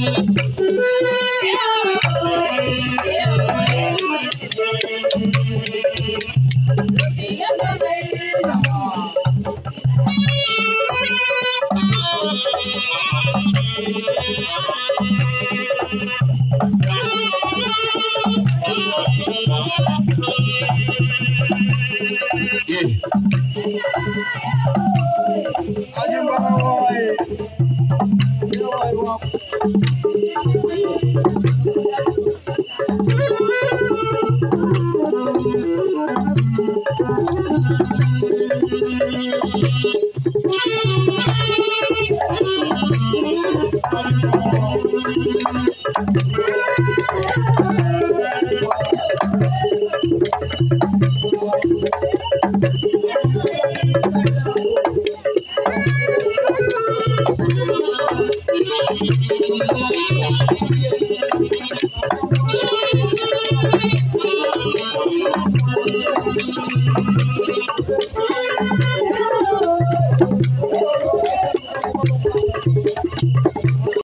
Yeah. اوه او